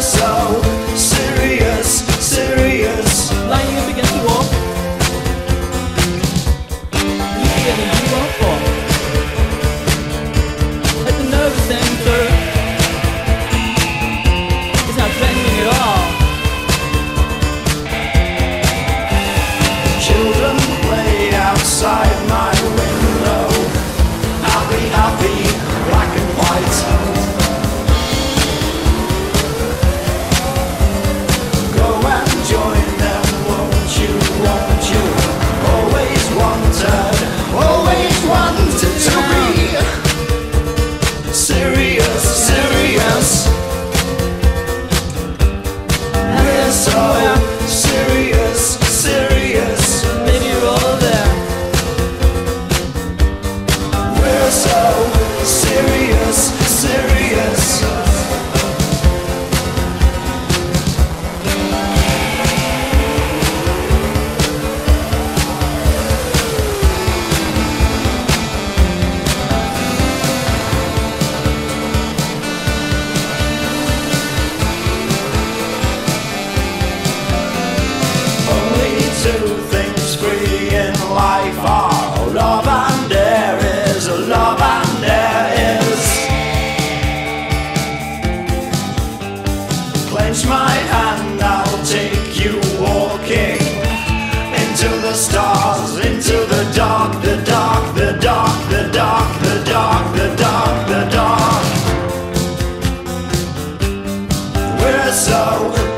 so into the stars, into the dark, the dark, the dark, the dark, the dark, the dark, the dark. We're so.